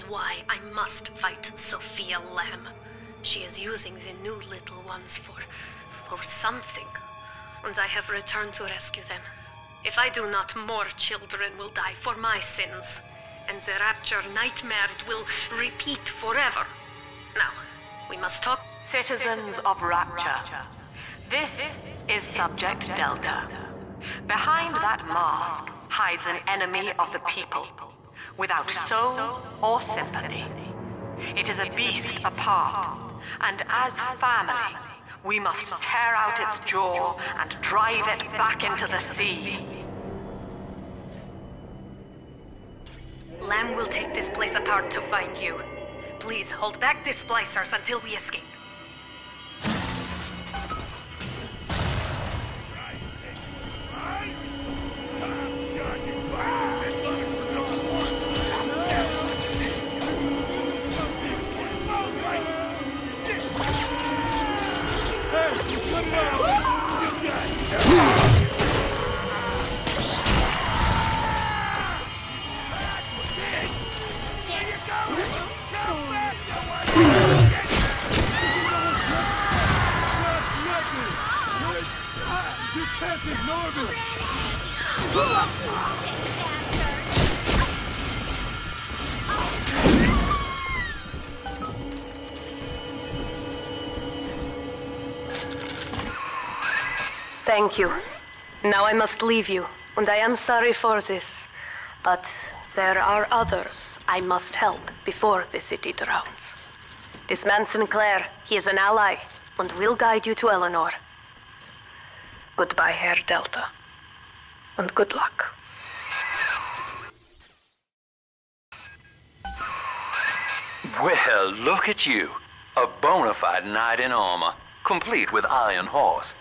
This is why I must fight Sophia Lamb. She is using the new little ones for. for something. And I have returned to rescue them. If I do not, more children will die for my sins. And the Rapture nightmare it will repeat forever. Now, we must talk. Citizens of Rapture, this is Subject Delta. Behind that mask hides an enemy of the people, without soul or sympathy. It is a beast apart, and as family, we must tear out its jaw and drive it back into the sea. Lamb will take this place apart to find you. Please hold back the splicers until we escape. Thank you. Now I must leave you, and I am sorry for this. But there are others I must help before the city drowns. This man Sinclair, he is an ally, and will guide you to Eleanor. Goodbye, Herr Delta. And good luck. Well, look at you. A bona fide knight in armor, complete with iron horse.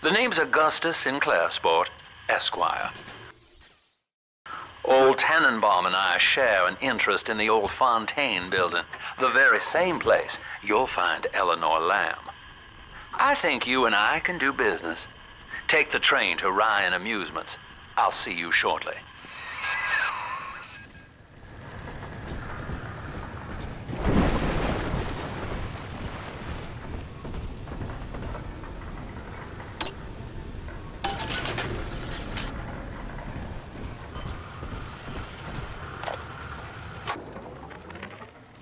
The name's Augustus Sinclair Sport, Esquire. Old Tenenbaum and I share an interest in the old Fontaine building, the very same place you'll find Eleanor Lamb. I think you and I can do business. Take the train to Ryan Amusements. I'll see you shortly.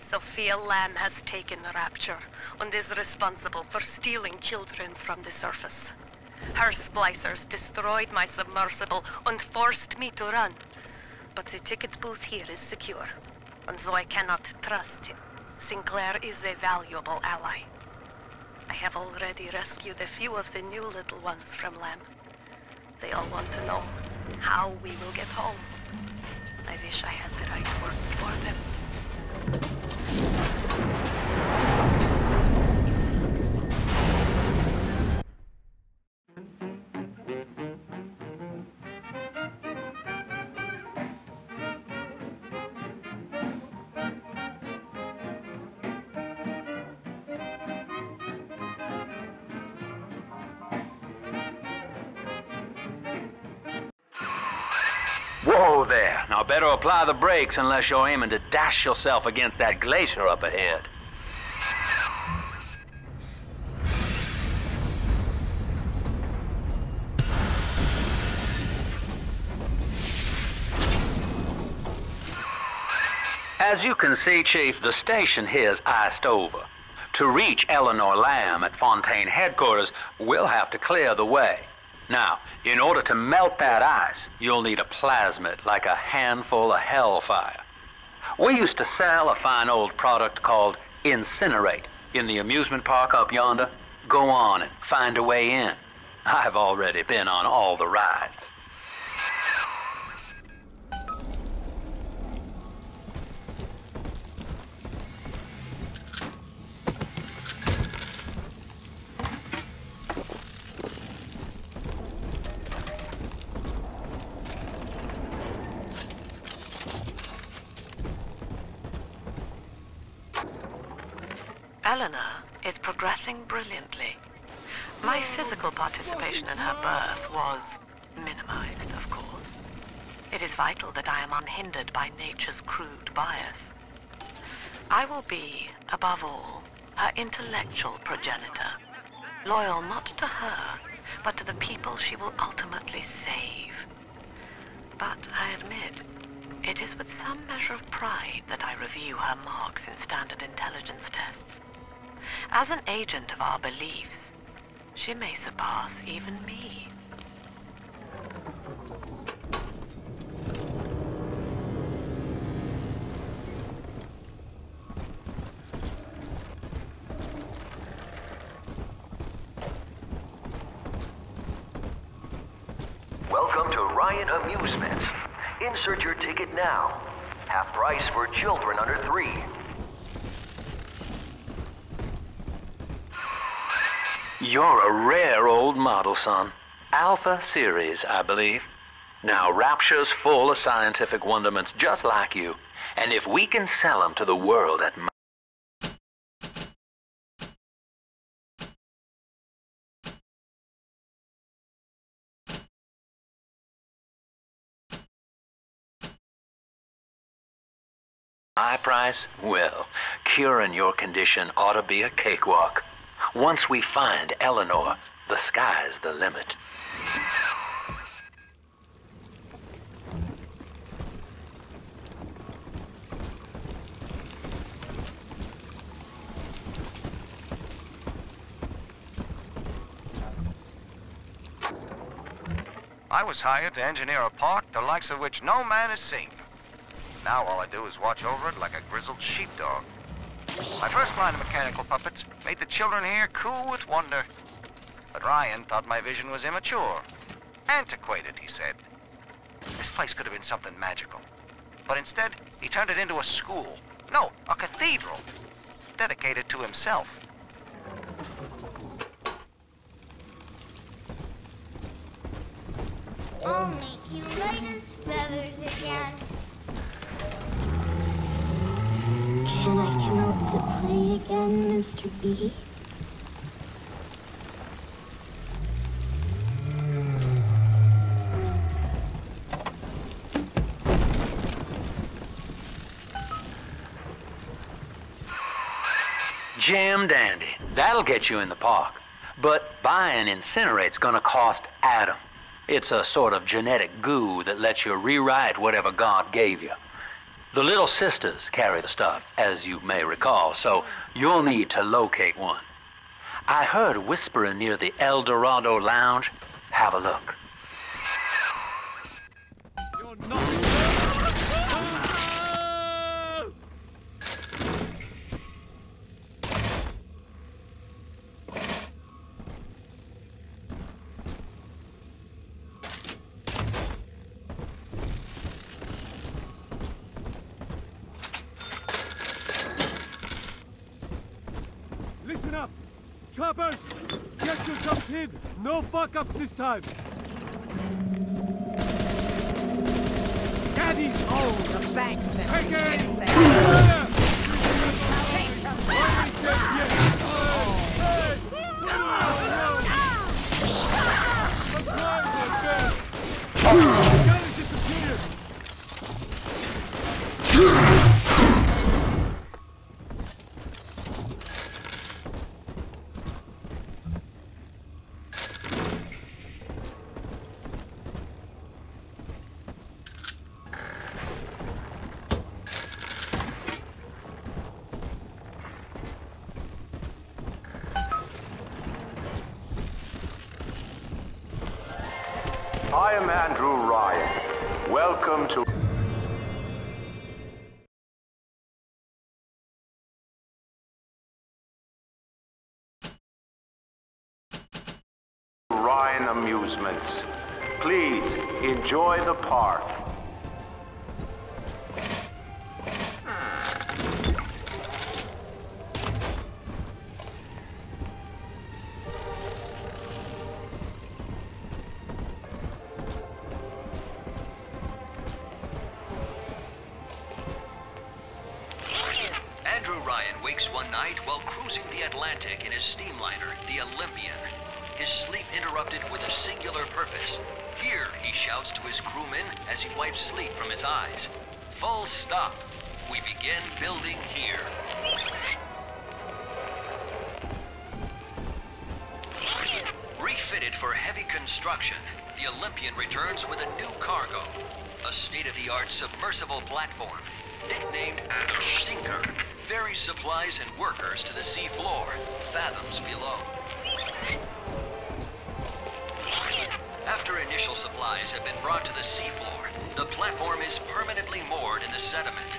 Sophia Lamb has taken the Rapture and is responsible for stealing children from the surface. Her splicers destroyed my submersible and forced me to run. But the ticket booth here is secure. And though I cannot trust him, Sinclair is a valuable ally. I have already rescued a few of the new little ones from Lamb. They all want to know how we will get home. I wish I had the right words for them. There. Now better apply the brakes unless you're aiming to dash yourself against that glacier up ahead. As you can see, Chief, the station here's iced over. To reach Eleanor Lamb at Fontaine headquarters, we'll have to clear the way. Now, in order to melt that ice, you'll need a plasmid like a handful of hellfire. We used to sell a fine old product called Incinerate in the amusement park up yonder. Go on and find a way in. I've already been on all the rides. Eleanor is progressing brilliantly. My physical participation in her birth was minimized, of course. It is vital that I am unhindered by nature's crude bias. I will be, above all, her intellectual progenitor, loyal not to her, but to the people she will ultimately save. But I admit, it is with some measure of pride that I review her marks in standard intelligence tests. As an agent of our beliefs, she may surpass even me. Welcome to Ryan Amusements. Insert your ticket now. Half price for children under three. You're a rare old model, son. Alpha Series, I believe. Now, Rapture's full of scientific wonderments just like you. And if we can sell 'em to the world at my price, well, curing your condition ought to be a cakewalk. Once we find Eleanor, the sky's the limit. I was hired to engineer a park the likes of which no man has seen. Now all I do is watch over it like a grizzled sheepdog. My first line of mechanical puppets made the children here cool with wonder. But Ryan thought my vision was immature. Antiquated, he said. This place could have been something magical. But instead, he turned it into a school. No, a cathedral. Dedicated to himself. You light feathers again. Can I come out to play again, Mr. B? Jam dandy. That'll get you in the park. But buying Incinerate's gonna cost Adam. It's a sort of genetic goo that lets you rewrite whatever God gave you. The little sisters carry the stuff, as you may recall, so you'll need to locate one. I heard whispering near the El Dorado Lounge. Have a look. Listen up! Choppers! Get yourselves in! Fuck-ups this time! Daddy's home! The bank said Take it! The sleep from his eyes. Full stop. We begin building here. Refitted for heavy construction, the Olympian returns with a new cargo. A state-of-the-art submersible platform, nicknamed the Sinker, ferries supplies and workers to the seafloor, fathoms below. After initial supplies have been brought to the seafloor, the platform is permanently moored in the sediment.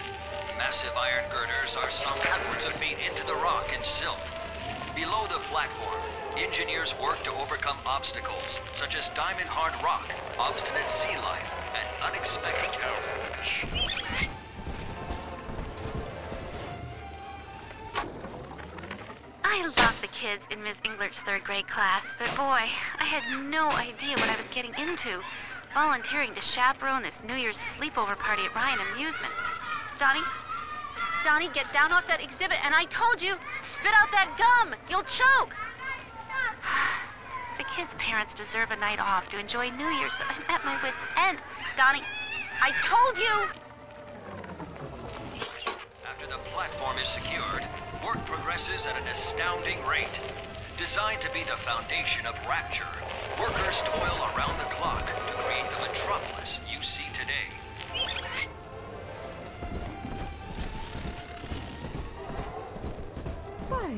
Massive iron girders are sunk hundreds of feet into the rock and silt. Below the platform, engineers work to overcome obstacles such as diamond-hard rock, obstinate sea life, and unexpected peril. I love the kids in Miss Englert's third grade class, but boy, I had no idea what I was getting into. Volunteering to chaperone this New Year's sleepover party at Ryan Amusement. Donnie? Donnie, get down off that exhibit, and I told you, spit out that gum! You'll choke! the kids' parents deserve a night off to enjoy New Year's, but I'm at my wit's end. Donnie, I told you! After the platform is secured, work progresses at an astounding rate. Designed to be the foundation of Rapture, workers toil around the clock to create the metropolis you see today. Why,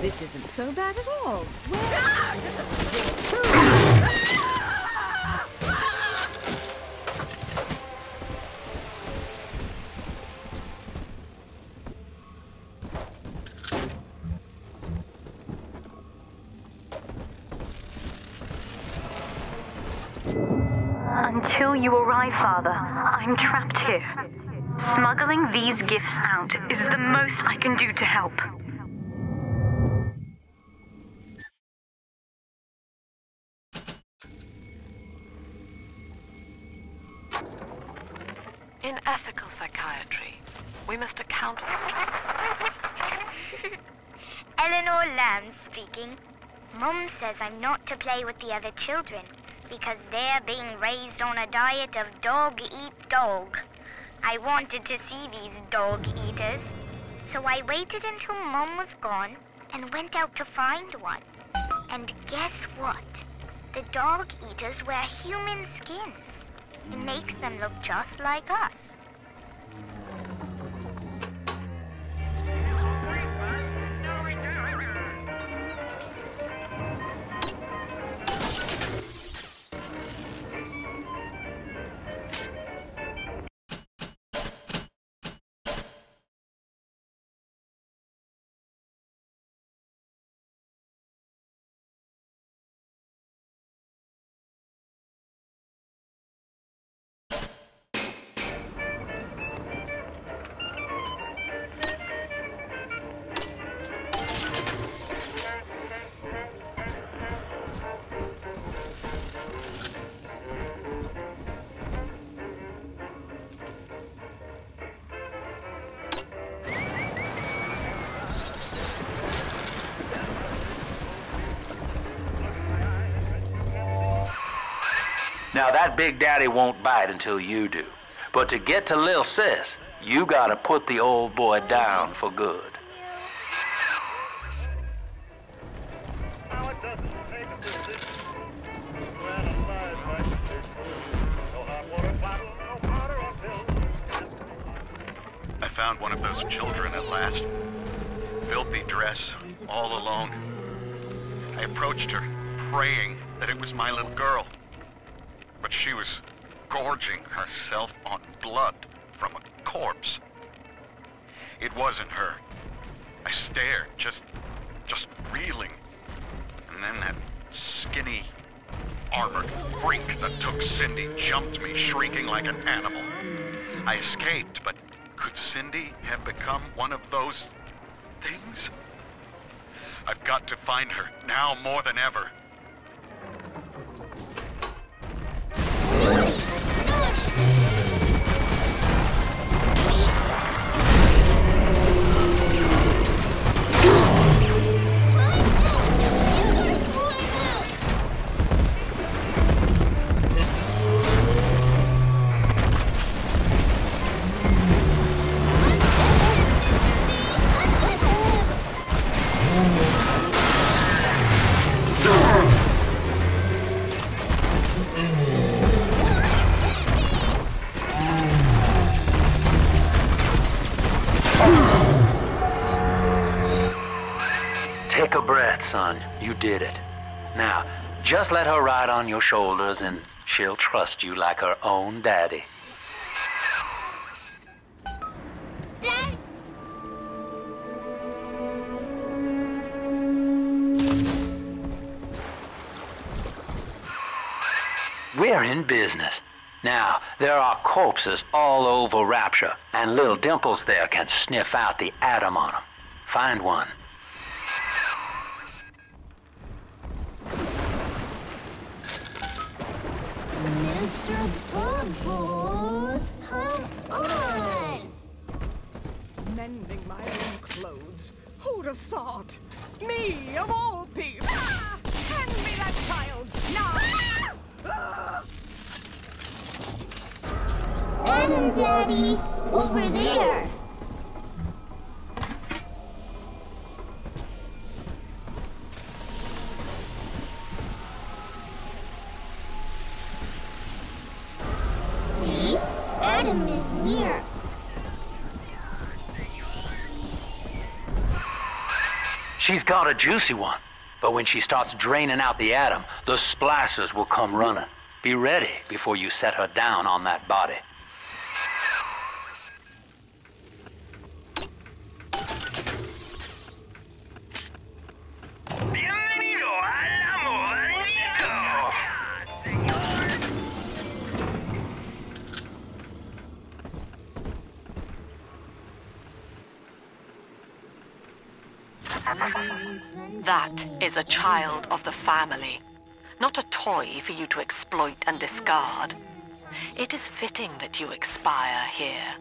this isn't so bad at all. Until ah! Father, I'm trapped here. Smuggling these gifts out is the most I can do to help. In ethical psychiatry, we must account for... Eleanor Lamb speaking. Mum says I'm not to play with the other children because they're being raised on a diet of dog eat dog. I wanted to see these dog eaters, so I waited until Mom was gone and went out to find one. And guess what? The dog eaters wear human skins. It makes them look just like us. Now that Big Daddy won't bite until you do. But to get to Lil Sis, you gotta put the old boy down for good. I found one of those children at last. Filthy dress, all alone. I approached her, praying that it was my little girl. But she was gorging herself on blood from a corpse. It wasn't her. I stared, just, just reeling. And then that skinny, armored freak that took Cindy jumped me, shrieking like an animal. I escaped, but could Cindy have become one of those things? I've got to find her, now more than ever. Did it. Now, just let her ride on your shoulders and she'll trust you like her own daddy. We're in business. Now, there are corpses all over Rapture, and little Dimples there can sniff out the Adam on them. Find one. Who'd have thought? Me, of all people! Ah! Hand me that child! Now! Ah! Adam, Daddy, over there! She's got a juicy one, but when she starts draining out the Adam, the splicers will come running. Be ready before you set her down on that body. That is a child of the family, not a toy for you to exploit and discard. It is fitting that you expire here.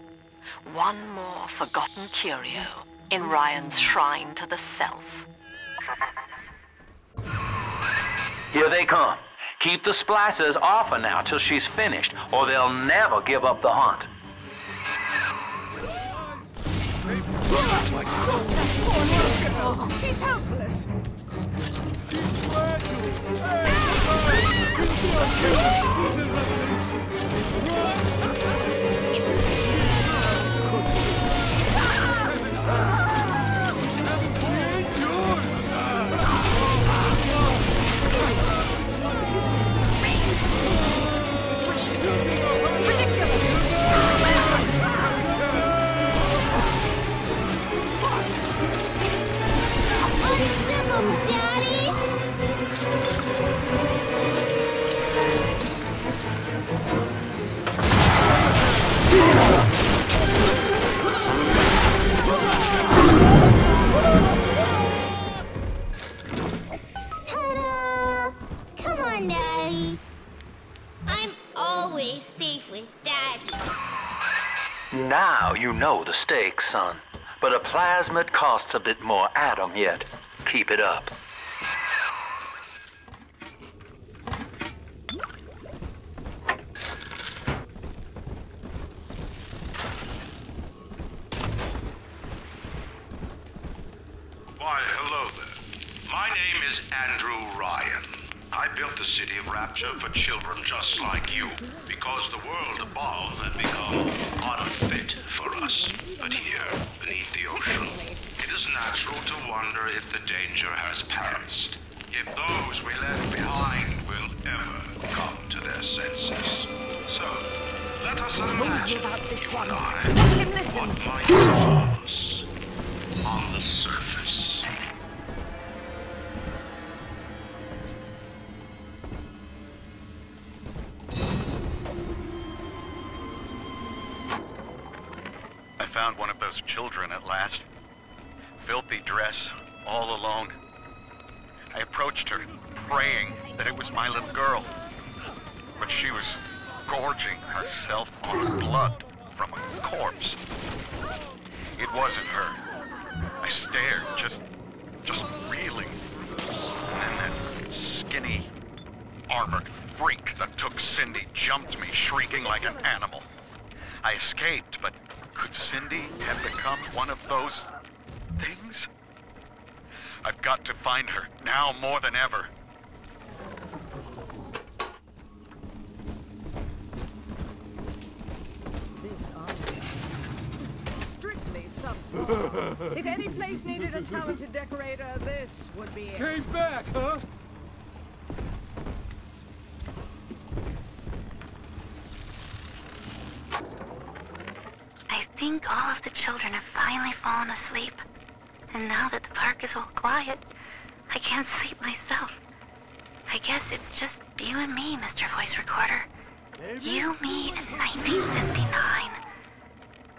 One more forgotten curio in Ryan's shrine to the self. Here they come. Keep the splicers off her now till she's finished, or they'll never give up the hunt. She's helpless. Unzip 'em, Now you know the stakes, son. But a plasmid costs a bit more Adam yet. Keep it up. Why, hello there. My name is Andrew Ryan. I built the city of Rapture for children just like you, because the world above had become unfit for us. But here, beneath the ocean, it is natural to wonder if the danger has passed. If those we left behind will ever come to their senses. So, let us imagine about this one. you and I Let him listen. what might hold on the children at last. Filthy dress, all alone. I approached her, praying that it was my little girl. But she was gorging herself on blood from a corpse. It wasn't her. I stared, just, just reeling. And that skinny, armored freak that took Cindy jumped me, shrieking like an animal. I escaped, but could Cindy have become one of those things? I've got to find her, now more than ever. This army. Strictly sub. If any place needed a talented decorator, this would be it. Case back, huh? Children have finally fallen asleep. And now that the park is all quiet, I can't sleep myself. I guess it's just you and me, Mr. Voice Recorder. You, me, and 1959.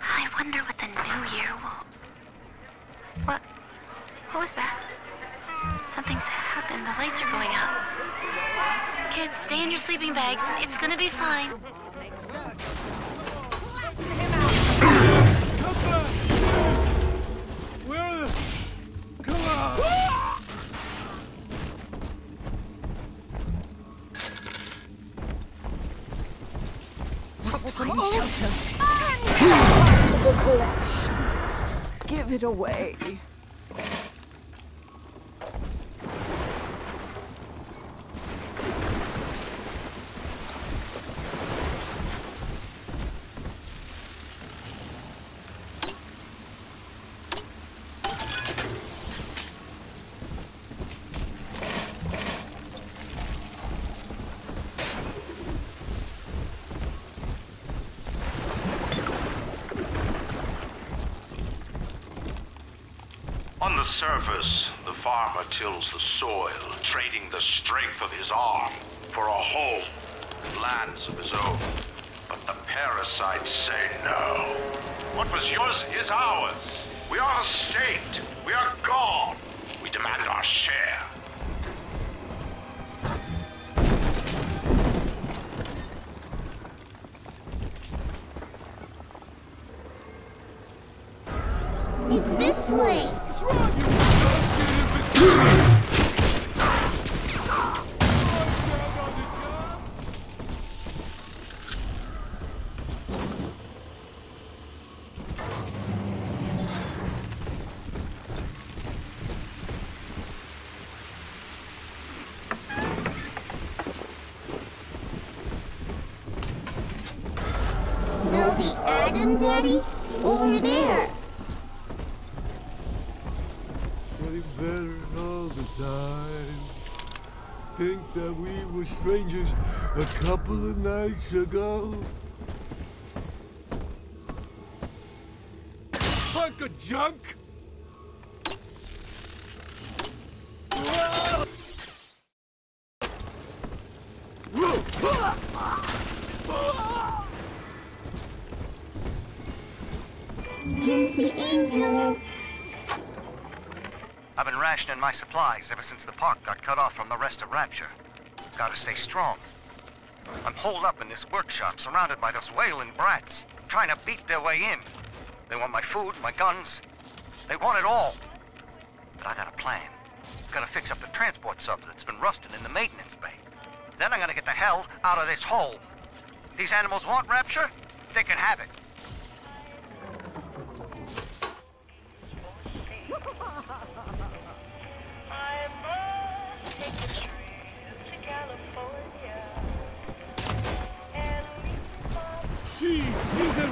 I wonder what the new year will... What? What was that? Something's happened. The lights are going out. Kids, stay in your sleeping bags. It's gonna be fine. Give it away. On the surface, the farmer tills the soil, trading the strength of his arm for a home, lands of his own. But the parasites say no. What was yours is ours. We are a state. We are God. We demand our share. Couple of ago? Hunk of junk! Here's the angel. I've been rationing my supplies ever since the park got cut off from the rest of Rapture. Gotta stay strong. I'm holed up in this workshop, surrounded by those wailing brats, trying to beat their way in. They want my food, my guns. They want it all. But I got a plan. Gotta fix up the transport sub that's been rusting in the maintenance bay. Then I'm gonna get the hell out of this hole. These animals want Rapture? They can have it.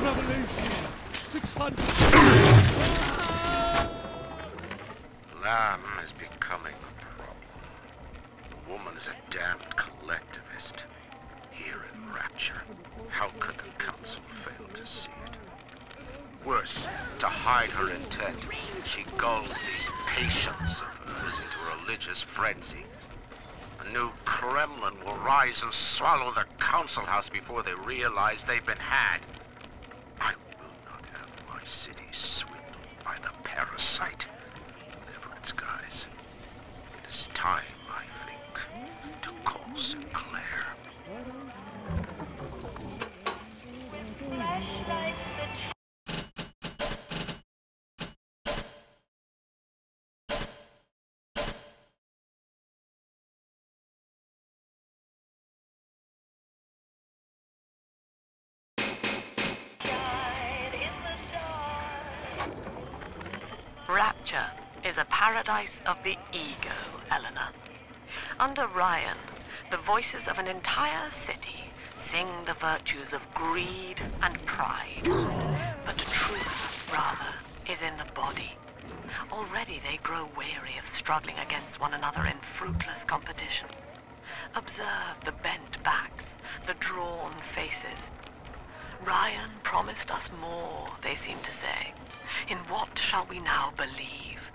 A revelation! 600... Lamb is becoming a problem. The woman is a damned collectivist. Here in Rapture, how could the Council fail to see it? Worse, to hide her intent, she gulls these patients of hers into a religious frenzy. The new Kremlin will rise and swallow the Council House before they realize they've been had. I will not have my city swindled by the parasite. Rapture is a paradise of the ego, Eleanor. Under Ryan, the voices of an entire city sing the virtues of greed and pride. But truth, rather, is in the body. Already they grow weary of struggling against one another in fruitless competition. Observe the bent backs, the drawn faces. Ryan promised us more, they seem to say. In what shall we now believe?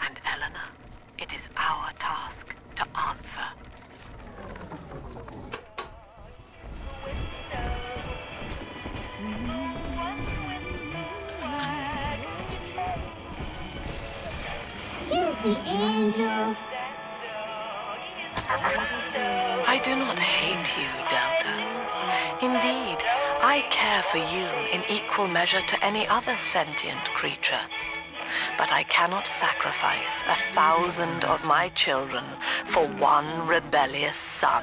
And Eleanor, it is our task to answer. Here's the angel. I do not hate you, Delta. Indeed, I care for you in equal measure to any other sentient creature. But I cannot sacrifice a thousand of my children for one rebellious son.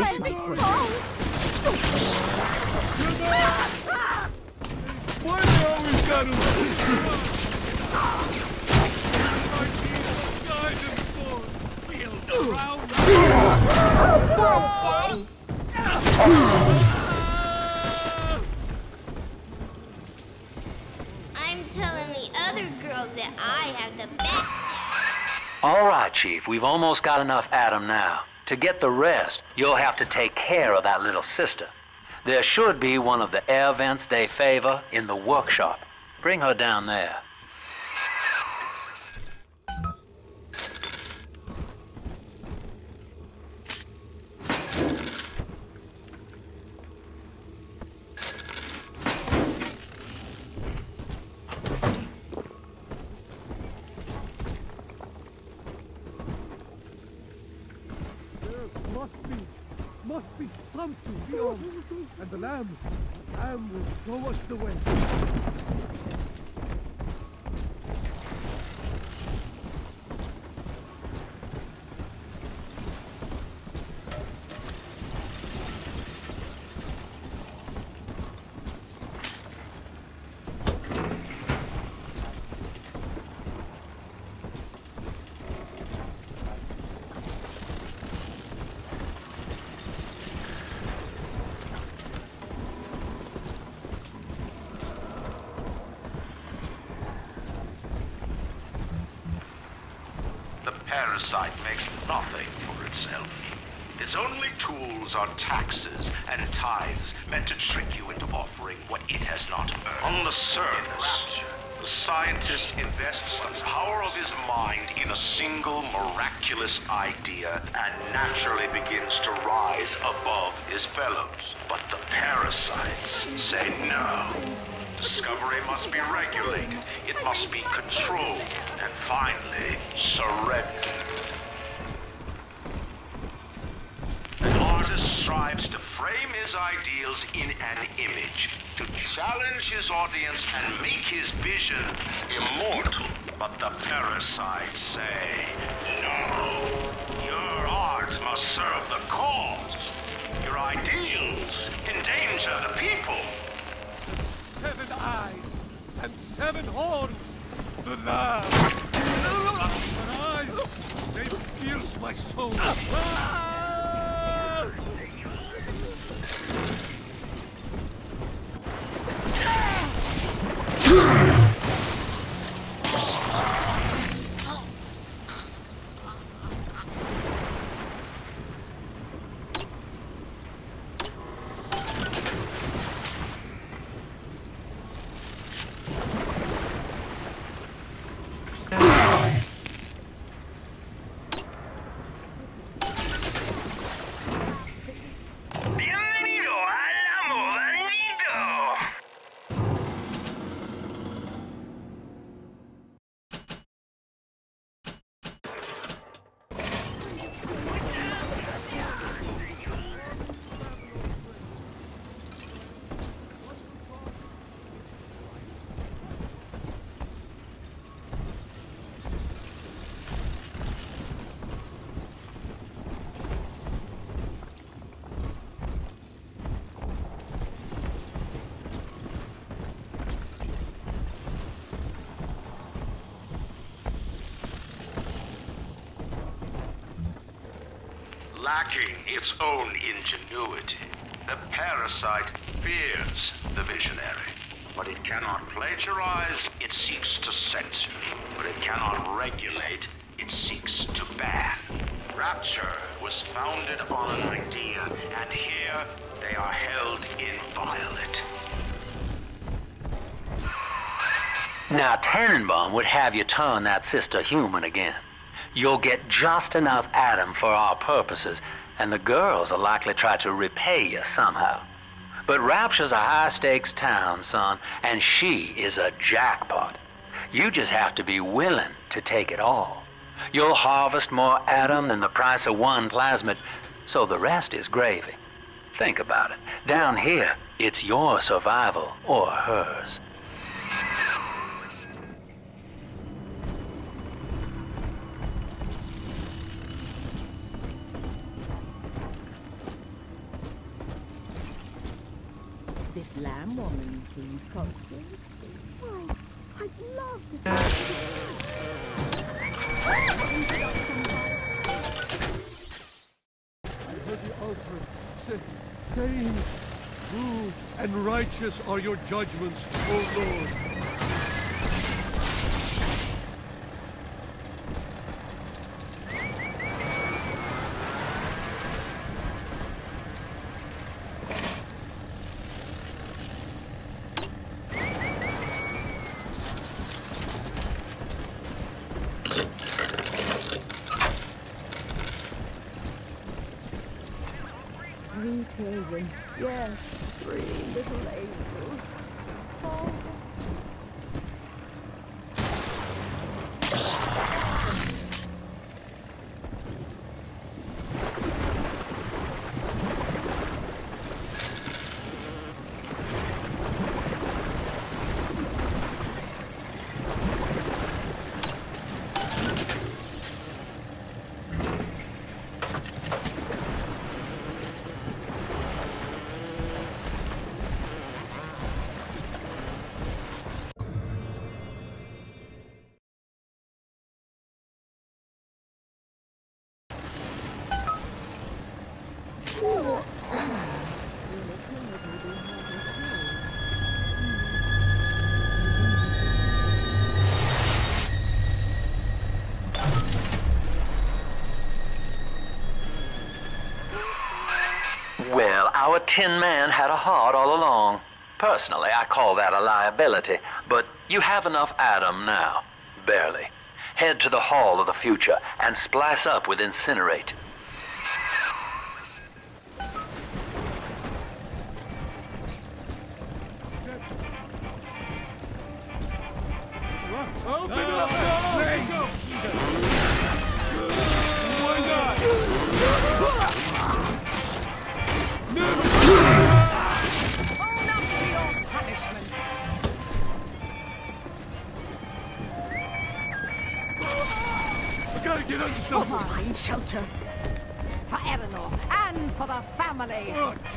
This may work. Why do you always gotta... Daddy. I'm telling the other girls that I have the best. All right, Chief, we've almost got enough Adam now. To get the rest, you'll have to take care of that little sister. There should be one of the air vents they favor in the workshop. Bring her down there. And the lamb, lamb will show us the way. The parasite makes nothing for itself. Its only tools are taxes and tithes meant to trick you into offering what it has not earned. On the surface, the scientist invests the power of his mind in a single miraculous idea and naturally begins to rise above his fellows. But the parasites say no. Discovery must be regulated. It must be controlled. And finally, surrendered. His ideals in an image, to challenge his audience and make his vision immortal. But the parasites say, no, your art must serve the cause. Your ideals endanger the people. Seven eyes and seven horns. The lamb. Her eyes, they pierce my soul. Bienvenido al Lacking its own ingenuity, the parasite fears the visionary. But it cannot plagiarize, it seeks to censor. But it cannot regulate, it seeks to ban. Rapture was founded on an idea, and here they are held inviolate. Now, Tenenbaum would have you turn that sister human again. You'll get just enough Adam for our purposes, and the girls will likely try to repay you somehow. But Rapture's a high-stakes town, son, and she is a jackpot. You just have to be willing to take it all. You'll harvest more Adam than the price of one plasmid, so the rest is gravy. Think about it. Down here, it's your survival or hers. Lamb woman can cook. Oh, I'd love to I heard the altar say, Sane, true, and righteous are your judgments, O Lord. Three children. Yes, three little angels. Oh. Tin man had a heart all along. Personally, I call that a liability, but you have enough Adam now. Barely. Head to the Hall of the Future and splice up with Incinerate.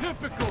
Typical.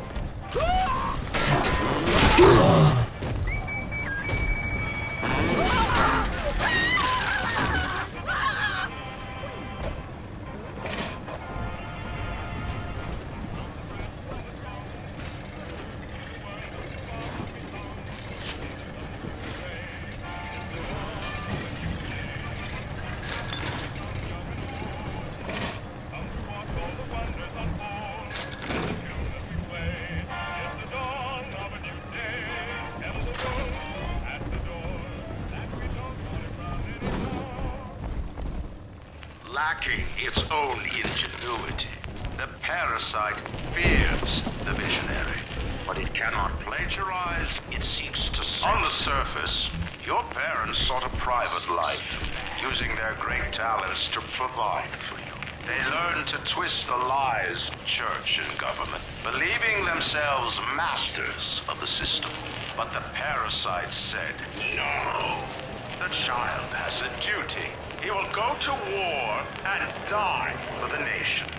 To war and die for the nation.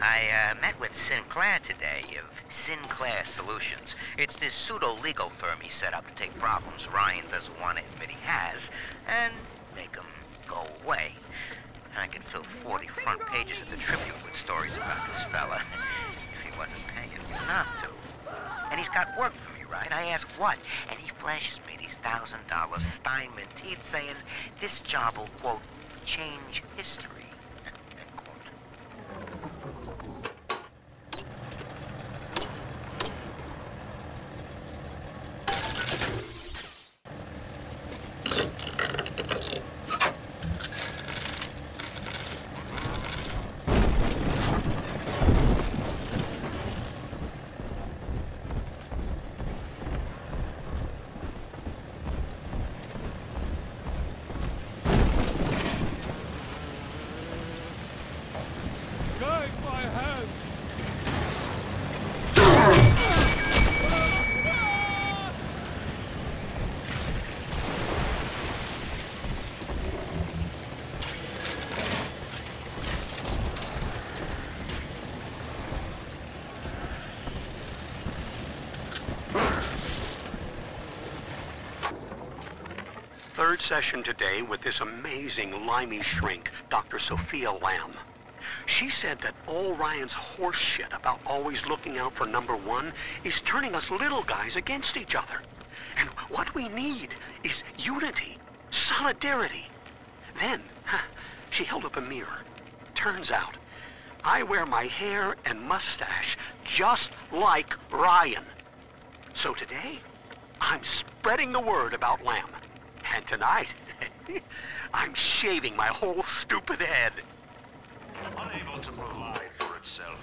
I uh, met with Sinclair today of Sinclair Solutions. It's this pseudo-legal firm he set up to take problems Ryan doesn't want to admit he has and make them go away. I could fill 40 front pages of the Tribune with stories about this fella if he wasn't paying me not to. And he's got work for me, right? I ask what? And he flashes me these thousand dollar Steinman teeth saying this job will, quote, change history. Guide my hand! Third session today with this amazing limey shrink, Dr. Sophia Lamb. She said that all Ryan's horse shit about always looking out for number one is turning us little guys against each other. And what we need is unity, solidarity. Then, huh, she held up a mirror. Turns out, I wear my hair and mustache just like Ryan. So today, I'm spreading the word about Lamb. And tonight, I'm shaving my whole stupid head. Unable to provide for itself,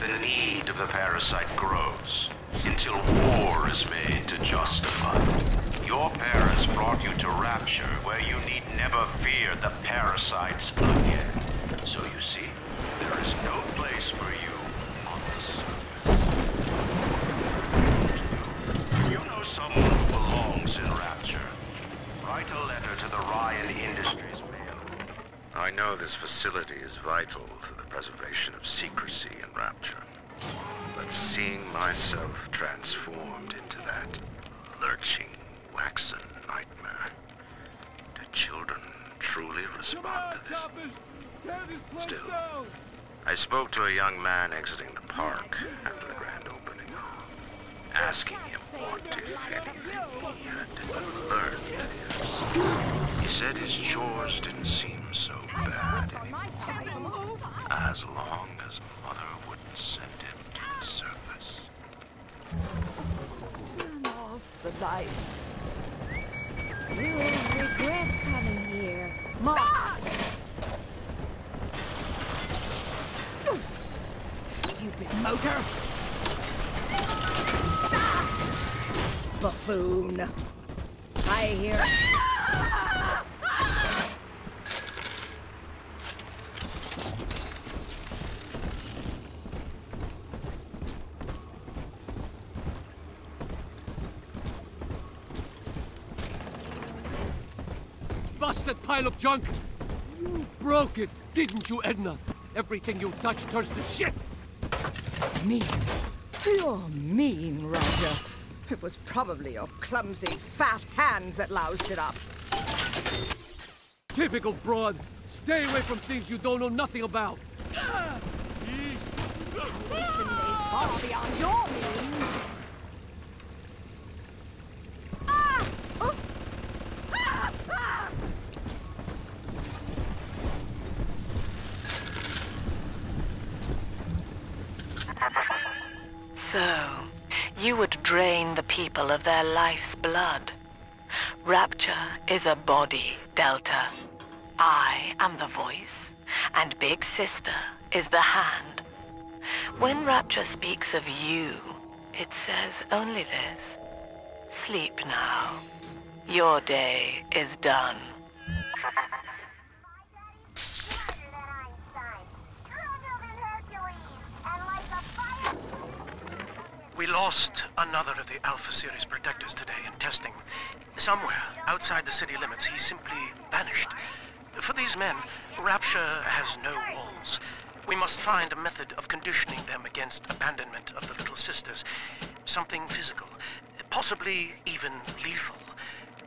the need of the parasite grows until war is made to justify. Your parents brought you to Rapture, where you need never fear the parasites again. So you see, there is no place for you on the surface. You know someone who belongs in Rapture. Write a letter to the Ryan Industries mail. I know this facility is vital to the preservation of secrecy and rapture. But seeing myself transformed into that lurching, waxen nightmare, do children truly respond to this? Still, I spoke to a young man exiting the park after the grand opening, asking him what, if anything, he had learned. He said his chores didn't seem so bad anymore, as long as Mother wouldn't send him to the surface. Turn off the lights. You'll regret coming here. Mom! Stupid motor! Buffoon! I hear. Busted pile of junk! You broke it, didn't you, Edna? Everything you touch turns to shit! Mean. You're mean, Roger. It was probably your clumsy, fat hands that loused it up. Typical broad. Stay away from things you don't know nothing about. Situation lays far beyond your means. So, you would drain the people of their life's blood. Rapture is a body, Delta. I am the voice, and Big Sister is the hand. When Rapture speaks of you, it says only this. Sleep now. Your day is done. We lost another of the Alpha Series protectors today in testing. Somewhere outside the city limits, he simply vanished. For these men, Rapture has no walls. We must find a method of conditioning them against abandonment of the Little Sisters. Something physical, possibly even lethal.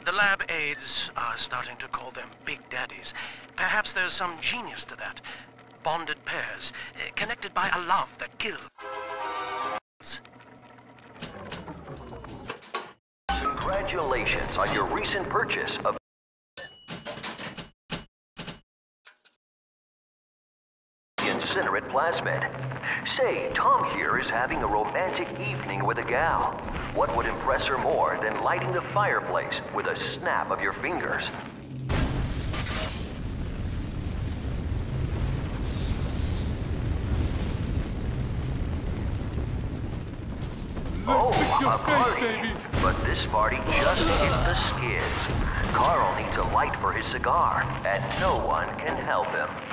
The lab aides are starting to call them Big Daddies. Perhaps there's some genius to that. Bonded pairs, eh, connected by a love that kills. Congratulations on your recent purchase of Incinerate Plasmid. Say, Tom here is having a romantic evening with a gal. What would impress her more than lighting the fireplace with a snap of your fingers? Oh, a party. But this party just hit the skids. Carl needs a light for his cigar, and no one can help him.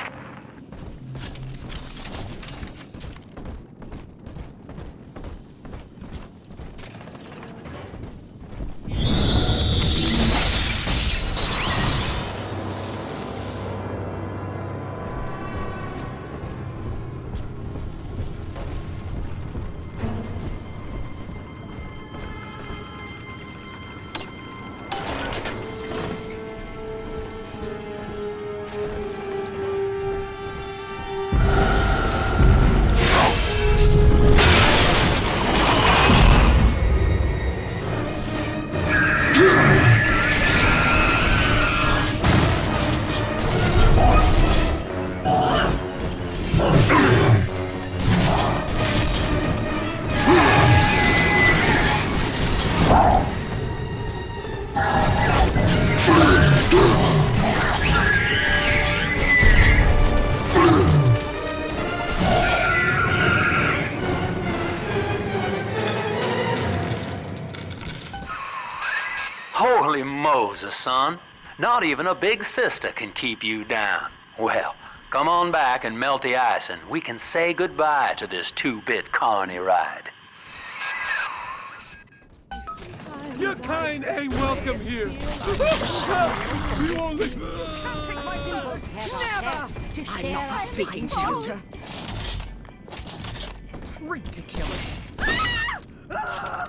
Moses, son. Not even a big sister can keep you down. Well, come on back and melt the ice and we can say goodbye to this two-bit carny ride. Your kind ain't welcome here. you only... Never! I'm not speaking shelter. Ridiculous. Ah!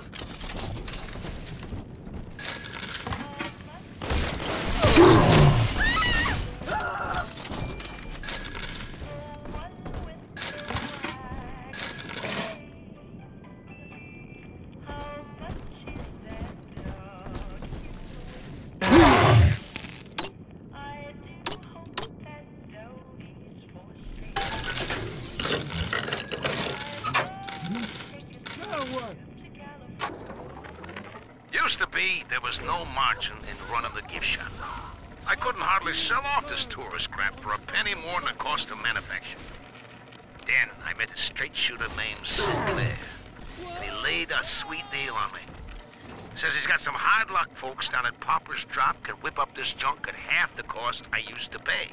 Folks down at Pauper's Drop can whip up this junk at half the cost I used to pay.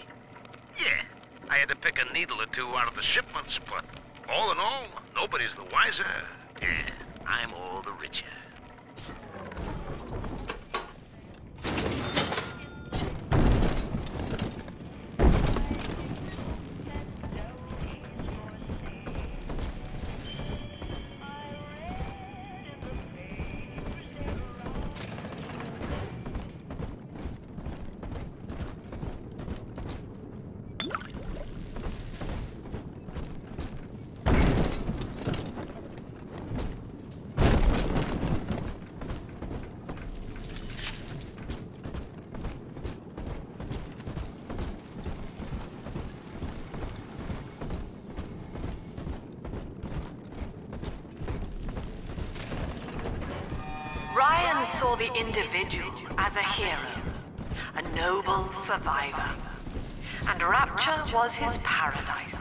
Yeah, I had to pick a needle or two out of the shipments, but all in all, nobody's the wiser. Yeah, I'm all the richer. Saw the individual as a hero, a noble survivor. And Rapture was his paradise.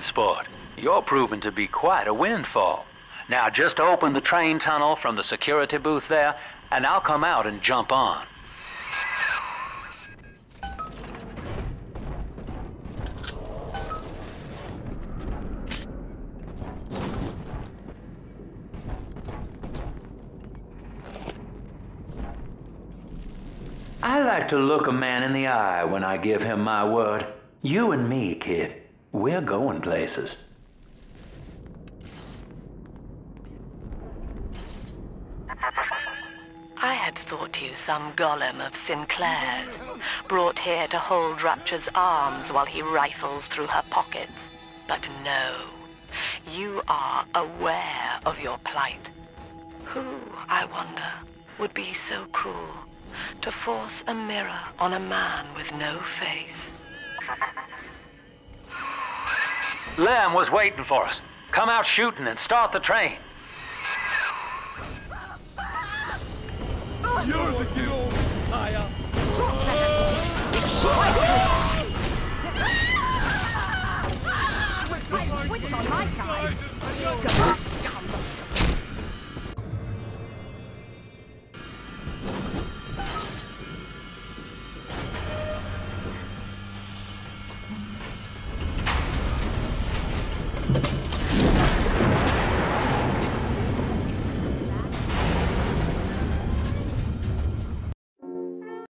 Sport. You're proving to be quite a windfall. Now just open the train tunnel from the security booth there, and I'll come out and jump on. I like to look a man in the eye when I give him my word. You and me, kid, we're going places. I had thought you some golem of Sinclair's, brought here to hold Rapture's arms while he rifles through her pockets. But no, you are aware of your plight. Who, I wonder, would be so cruel to force a mirror on a man with no face? Lamb was waiting for us. Come out shooting and start the train. You're the guild messiah.